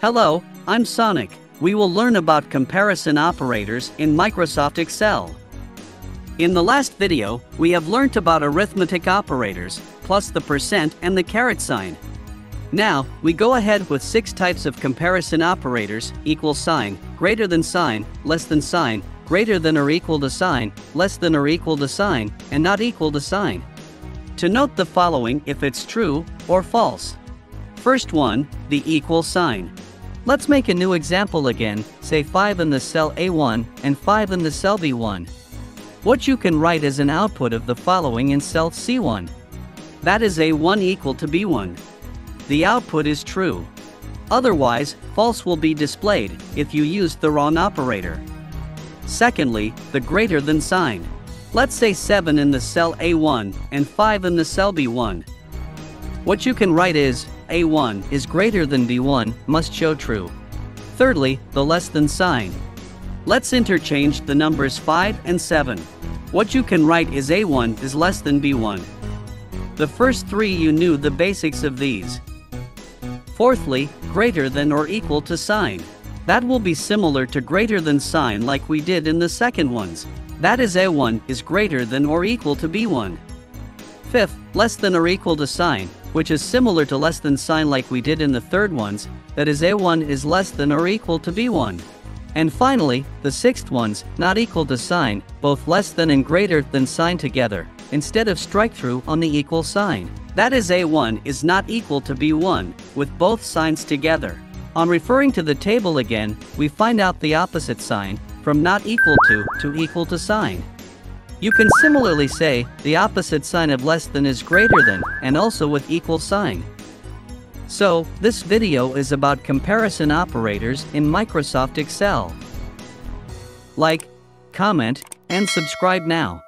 Hello, I'm Sonic. We will learn about comparison operators in Microsoft Excel. In the last video, we have learnt about arithmetic operators, plus the percent and the caret sign. Now, we go ahead with six types of comparison operators, equal sign, greater than sign, less than sign, greater than or equal to sign, less than or equal to sign, and not equal to sign. To note the following if it's true or false. First one, the equal sign. Let's make a new example again, say 5 in the cell A1 and 5 in the cell B1. What you can write as an output of the following in cell C1. That is A1 equal to B1. The output is true. Otherwise, false will be displayed if you used the wrong operator. Secondly, the greater than sign. Let's say 7 in the cell A1 and 5 in the cell B1. What you can write is a1 is greater than B1 must show true. Thirdly, the less than sign. Let's interchange the numbers 5 and 7. What you can write is A1 is less than B1. The first three you knew the basics of these. Fourthly, greater than or equal to sign. That will be similar to greater than sign like we did in the second ones. That is A1 is greater than or equal to B1. Fifth, less than or equal to sign which is similar to less than sign like we did in the third ones, that is A1 is less than or equal to B1. And finally, the sixth ones, not equal to sign, both less than and greater than sign together, instead of strike through on the equal sign. That is A1 is not equal to B1, with both signs together. On referring to the table again, we find out the opposite sign, from not equal to to equal to sign. You can similarly say, the opposite sign of less than is greater than, and also with equal sign. So, this video is about comparison operators in Microsoft Excel. Like, comment, and subscribe now.